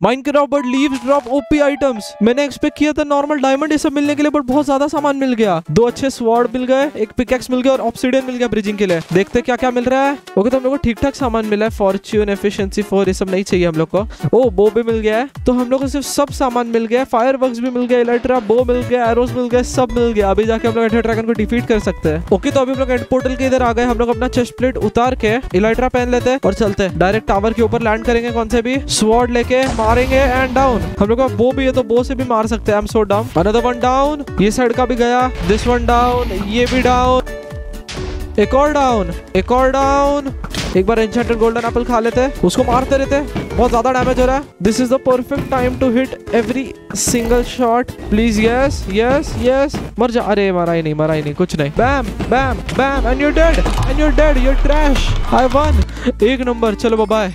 Minecraft but leaves drop OP items मैंने expect किया था नॉर्मल डायमंड सब मिलने के लिए बट बहुत ज़्यादा सामान मिल गया। दो अच्छे स्वॉर्ड मिल गए, एक पिकेक्स मिल गया और ऑप्सीडियन मिल गया ब्रिजिंग के लिए। देखते क्या क्या मिल रहा है। ओके तो हम लोग को ठीक ठाक सामान मिला है। फॉर्च्यून एफिशिएंसी फोर ये सब नहीं चाहिए हम लोग को। ओ बो भी मिल गया है। तो हम लोग को सिर्फ़ सब सामान मिल गया फायर भी मिल गया इलेक्ट्रा बो मिल गया एरोज मिल गया सब मिल गया। अभी जाके हम लोग एंटर ड्रैगन को डिफीट कर सकते हैं। ओके तो अभी हम लोग एंड पोर्टल के इधर आ गए। हम लोग अपना चेस्ट प्लेट उतार के इलेक्ट्रा पहन लेते हैं और चलते हैं। डायरेक्ट टावर के ऊपर लैंड करेंगे कौन से भी। स्वॉर्ड लेके मारेंगे एंड डाउन हम लोग बो भी है तो बो से भी मार सकते हैं डाउन ये साइड का भी गया. दिस वन डाउन ये भी डाउन एक और डाउन एक और डाउन एक बार एंचेंटेड गोल्डन एप्पल खा लेते. हैं उसको मारते रहते. हैं बहुत ज़्यादा डैमेज हो रहा है. This is the perfect time to hit every single shot please yes yes yes मर जा. अरे, मारा ही नहीं, मारा ही नहीं. कुछ नहीं. Bam bam bam and you dead and you dead you trash I won एक नंबर चलो बाय